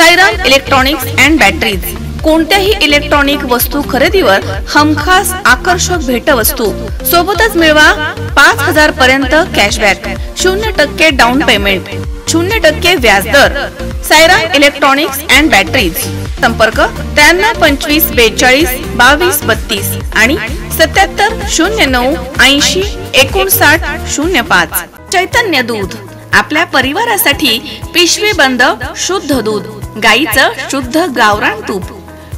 Sairam electronics and batteries. कोणत्याही electronic वस्तू खरेदीवर हमखास आकर्षक भेटवस्तू. सोबतच मिळवा पाच हजार पर्यंत कॅशबॅक. शून्य टक्के डाऊन पेमेंट शून्य टक्के व्याजदर सायराम इलेक्ट्रॉनिक्स अँड बॅटरीज. संपर्क त्र्याण्णव पंचवीस बेचाळीस बावीस बत्तीस आणि सत्याहत्तर शून्य नऊ ऐंशी एकोणसाठ शून्य पाच. चैतन्य दूध. आपल्या परिवारासाठी पिशवी बंद शुद्ध दूध. गाईचं शुद्ध गावरान तूप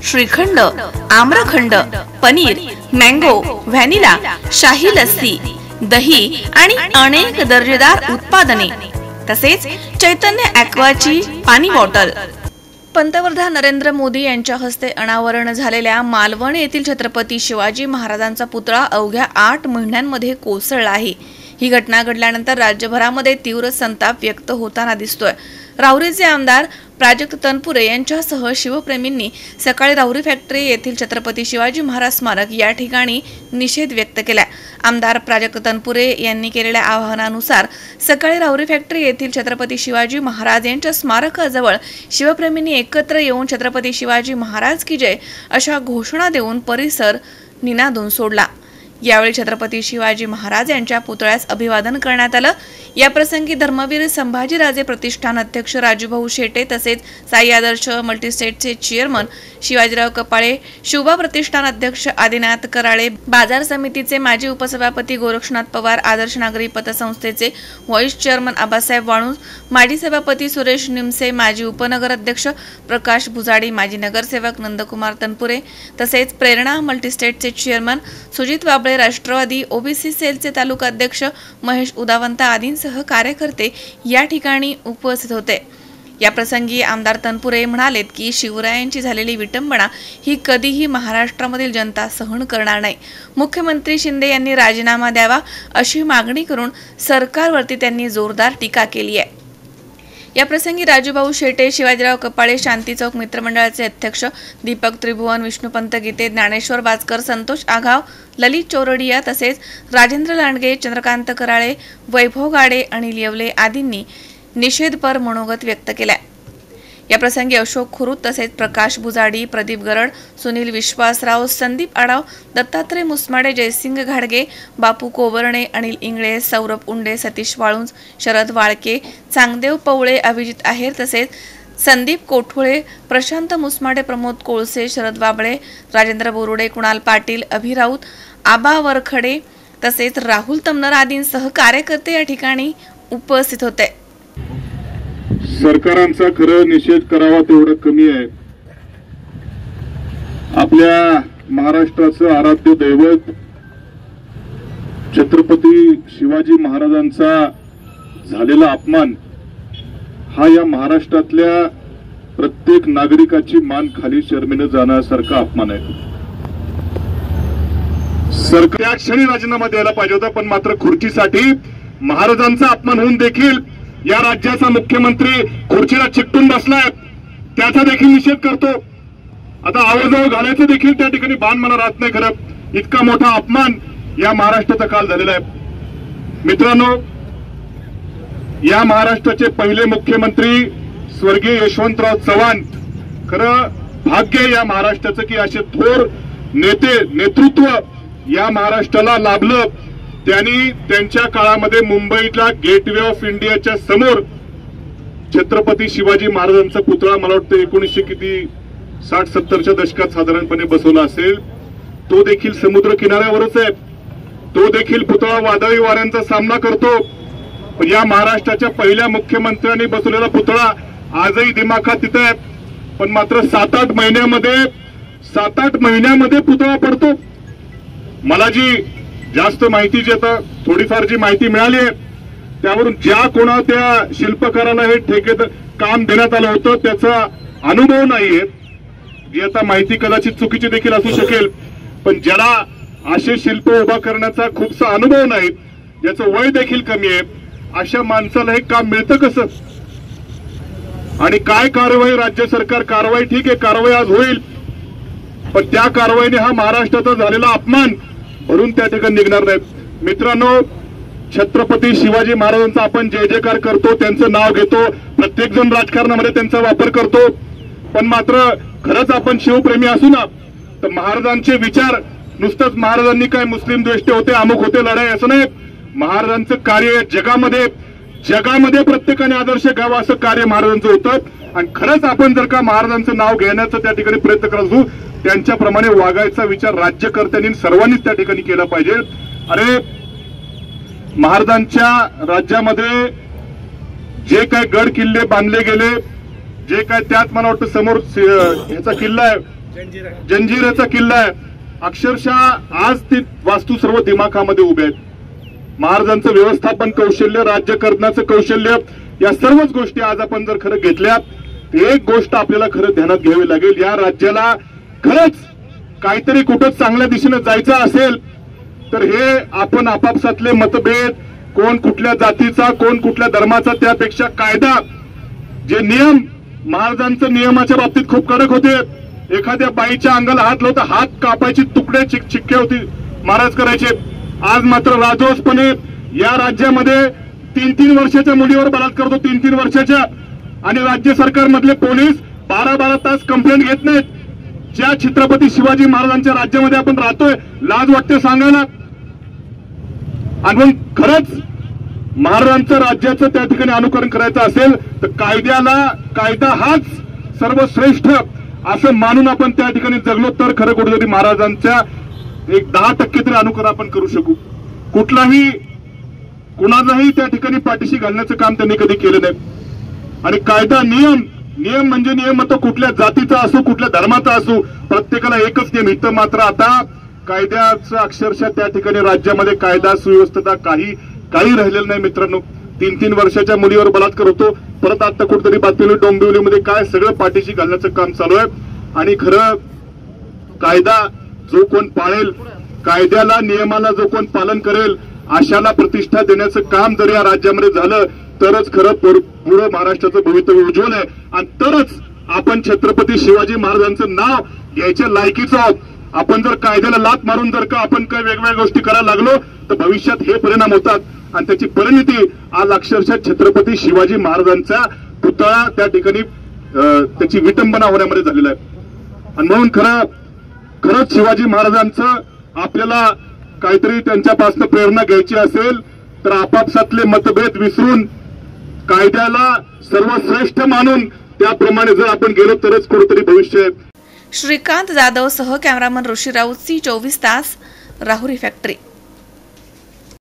श्रीखंड आम्रखंड पनीर मँगो व्हॅनिला शाही लस्सी दही आणि अनेक दर्जेदार उत्पादने तसेच चैतन्य ॲक्वाची पाणी बॉटल. पंतप्रधान नरेंद्र मोदी यांच्या हस्ते अनावरण झालेल्या मालवण येथील छत्रपती शिवाजी महाराजांचा पुतळा अवघ्या आठ महिन्यांमध्ये कोसळला आहे. ही घटना घडल्यानंतर राज्यभरामध्ये तीव्र संताप व्यक्त होताना दिसतोय. राहुरीचे आमदार प्राजक्त तनपुरे यांच्यासह शिवप्रेमींनी सकाळी राहुरी फॅक्टरी येथील छत्रपती शिवाजी महाराज स्मारक या ठिकाणी निषेध व्यक्त केला. आमदार प्राजक्त तनपुरे यांनी केलेल्या आवाहनानुसार सकाळी राहुरी फॅक्टरी येथील छत्रपती शिवाजी महाराज यांच्या स्मारकाजवळ शिवप्रेमींनी एकत्र येऊन छत्रपती शिवाजी महाराज की जय अशा घोषणा देऊन परिसर निनादून सोडला. यावेळी छत्रपती शिवाजी महाराज यांच्या पुतळ्यास अभिवादन करण्यात आलं. या प्रसंगी धर्मवीर संभाजीराजे प्रतिष्ठान अध्यक्ष राजूभाऊ शेटे तसेच साई आदर्श मल्टीस्टेटचे चेअरमन शिवाजीराव कपाळे शुभा प्रतिष्ठान अध्यक्ष आदिनाथ कराळे बाजार समितीचे माजी उपसभापती गोरक्षनाथ पवार आदर्श नागरी पतसंस्थेचे व्हाईस चेअरमन आबासाहेब वाणूस माजी सभापती सुरेश निमसे माजी उपनगर अध्यक्ष प्रकाश भुजाडी माजी नगरसेवक नंदकुमार तनपुरे तसेच प्रेरणा मल्टीस्टेटचे चेअरमन सुजित वाबळे राष्ट्रवादी ओबीसी सेलचे तालुका अध्यक्ष महेश उदावंत आदींसह कार्यकर्ते या ठिकाणी उपस्थित होते. याप्रसंगी आमदार तनपुरे म्हणालेत की शिवरायांची झालेली विटंबना ही कधीही महाराष्ट्रामधील जनता सहन करणार नाही. मुख्यमंत्री शिंदे यांनी राजीनामा द्यावा अशी मागणी करून सरकारवरती त्यांनी जोरदार टीका केली आहे. या प्रसंगी राजूभाऊ शेटे शिवाजीराव कपाळे शांती चौक मित्रमंडळाचे अध्यक्ष दीपक त्रिभुवन विष्णुपंत गीते ज्ञानेश्वर बाजकर संतोष आघाव ललित चोरडिया तसेच राजेंद्र लांडगे चंद्रकांत कराळे वैभव गाडे अनिल येवले आदींनी निषेधपर मनोगत व्यक्त केलाय. या प्रसंगी अशोक खुरुत तसेच प्रकाश बुजाडी प्रदीप गरड सुनील विश्वासराव संदीप आडाव दत्तात्रय मुसमाडे जयसिंग घाडगे बापू कोवर्णे अनिल इंगळे सौरभ उंडे सतीश वाळुंज शरद वाळके चांगदेव पवळे अभिजित आहेर तसेच संदीप कोठुळे प्रशांत मुसमाडे प्रमोद कोळसे शरद वाबळे राजेंद्र बोरुडे कुणाल पाटील अभि राऊत आबा वरखडे तसेच राहुल तमनर आदींसह कार्यकर्ते या ठिकाणी उपस्थित होते. सरकारांचा खरं निषेध करावा तेवढं कमी आहे. आपल्या महाराष्ट्राचं आराध्य दैवत छत्रपती शिवाजी महाराजांचा झालेला अपमान हा या महाराष्ट्रातल्या प्रत्येक नागरिकाची मान खाली शर्मेनं जाण्यासारखा अपमान आहे. सरकार क्षणी राजीनामा द्यायला पाहिजे होता पण मात्र खुर्चीसाठी महाराजांचा अपमान होऊन देखील या राज्याचा मुख्यमंत्री खुर्चीला चिकटून बसलाय त्याचा देखील निषेध करतो. आता आवडजावळ घालायचं देखील त्या ठिकाणी बाण मला राहत नाही खरं. इतका मोठा अपमान या महाराष्ट्राचा काल झालेला आहे. मित्रांनो या महाराष्ट्राचे पहिले मुख्यमंत्री स्वर्गीय यशवंतराव चव्हाण खरं भाग्य या महाराष्ट्राचं की असे थोर नेते नेतृत्व या महाराष्ट्राला लाभलं. त्यांनी त्यांच्या काळामध्ये मुंबईतला गेटवे ऑफ इंडियाच्या समोर छत्रपती शिवाजी महाराजांचा पुतळा मला वाटतं एकोणीसशे किती साठ सत्तरच्या दशकात साधारणपणे बसवला असेल. तो देखील समुद्र किनाऱ्यावरच आहे. तो देखील पुतळा वादळी वाऱ्यांचा सामना करतो. पण या महाराष्ट्राच्या पहिल्या मुख्यमंत्र्यांनी बसवलेला पुतळा आजही दिमाखात तिथे आहे. पण मात्र सात आठ महिन्यामध्ये सात आठ महिन्यामध्ये पुतळा पडतो. मला जी जास्त माहिती जी आता थोडीफार जी माहिती मिळाली आहे त्यावरून ज्या कोणा त्या शिल्पकाराला हे ठेकेत काम देण्यात आलं होतं त्याचा अनुभव नाहीये जी आता माहिती कदाचित चुकीची देखील असू शकेल पण ज्याला असे शिल्प उभा करण्याचा खूपसा अनुभव नाही ज्याचं वय देखील कमी आहे अशा माणसाला हे काम मिळतं कसं? आणि काय कारवाई राज्य सरकार कारवाई ठीक आहे कारवाई आज होईल पण त्या कारवाईने हा महाराष्ट्राचा झालेला अपमान भरून त्या ठिकाणी निघणार नाहीत. मित्रांनो छत्रपती शिवाजी महाराजांचा आपण जय जयकार करतो त्यांचं नाव घेतो प्रत्येक जण राजकारणामध्ये त्यांचा वापर करतो. पण मात्र खरंच आपण शिवप्रेमी असू ना तर महाराजांचे विचार नुसतंच महाराजांनी काय मुस्लिम द्वेष्टे होते अमुक होते लढाई असं नाही. महाराजांचं कार्य जगामध्ये जगामध्ये प्रत्येकाने आदर्श घ्यावा असं कार्य महाराजांचं होतं. आणि खरंच आपण जर का महाराजांचं नाव घेण्याचा त्या ठिकाणी प्रयत्न करत असू त्यांच्याप्रमाणे वागायचा विचार राज्यकर्त्यांनी सर्वांनीच त्या ठिकाणी केला पाहिजे. अरे महाराजांच्या राज्यामध्ये जे काय गड किल्ले बांधले गेले जे काय त्यात मला वाटतं समोर ह्याचा किल्ला आहे. जंजिराचा किल्ला आहे. अक्षरशः आज ती वास्तू सर्व दिमाखामध्ये उभे आहेत. महाराजांचं व्यवस्थापन कौशल्य राज्य करण्याचं कौशल्य या सर्वच गोष्टी आज आपण जर खरं घेतल्या एक गोष्ट आपल्याला खरं ध्यानात घ्यावी लागेल. या राज्याला खरंच काहीतरी कुठं चांगल्या दिशेने जायचं असेल तर हे आपण आपापसातले मतभेद कोण कुठल्या जातीचा कोण कुठल्या धर्माचा त्यापेक्षा कायदा जे नियम महाराजांचं नियमाच्या बाबतीत खूप कडक होते. एखाद्या बाईच्या अंगाला हात लावता हात कापायची तुकडे चिक चिक्के होती महाराज करायचे. आज मात्र राजोसपणे या राज्यामध्ये तीन तीन वर्षाच्या मुलीवर बलात्कार करतो तीन तीन वर्षाच्या. आणि राज्य सरकारमधले पोलीस बारा बारा तास कंप्लेंट घेत नाहीत. ज्या छत्रपती शिवाजी महाराजांच्या राज्यामध्ये आपण राहतोय लाज वाटते सांगायला. आणि मग खरंच महाराजांचं राज्याचं त्या ठिकाणी अनुकरण करायचं असेल तर कायद्याला कायदा हाच सर्वश्रेष्ठ असं मानून आपण त्या ठिकाणी जगलो तर खरं कुठेतरी महाराजांच्या एक दहा टक्के तरी अनुकरण आपण करू शकू. कुठलाही कुणालाही त्या ठिकाणी पाठीशी घालण्याचं काम त्यांनी कधी केलं नाही. आणि कायदा नियम नियम म्हणजे नियम तो कुठल्या जातीचा असो कुठल्या धर्माचा असो प्रत्येकाला एकच नियम इथं मात्र आता कायद्याचं अक्षरशः त्या ठिकाणी राज्यामध्ये कायदा सुव्यवस्था काही काही राहिलेलं नाही मित्रांनो. तीन तीन वर्षाच्या मुलीवर बलात्कार होतो. परत आता कुठेतरी बातमी डोंबिवलीमध्ये काय सगळं पाठीशी घालण्याचं काम चालू आहे. आणि खरं कायदा जो कोण पाळेल कायद्याला नियमाला जो कोण पालन करेल अशाला प्रतिष्ठा देण्याचं काम जर या राज्यामध्ये झालं तरच खरं पुर- पुढं महाराष्ट्राचं भवितव्य उज्ज्वल आहे. आणि तरच आपण छत्रपती शिवाजी महाराजांचं नाव घ्यायच्या लायकीचं आहोत. आपण जर कायद्याला लात मारून जर का आपण काही वेगवेगळ्या गोष्टी करायला लागलो तर भविष्यात हे परिणाम होतात. आणि त्याची परिणिती आज अक्षरशः छत्रपती शिवाजी महाराजांचा पुतळा त्या ठिकाणी अं, त्याची विटंबना होण्यामध्ये झालेला आहे. आणि म्हणून खरं खरंच शिवाजी महाराजांचं आपल्याला काहीतरी त्यांच्यापासून प्रेरणा घ्यायची असेल तर आपापसातले मतभेद विसरून कायद्याला सर्वश्रेष्ठ मानून त्याप्रमाणे जर आपण गेलो तरच कुठेतरी भविष्य श्रीकांत जाधव सह कॅमेरामन ऋषी राऊत सी चोवीस तास राहुरी फॅक्टरी.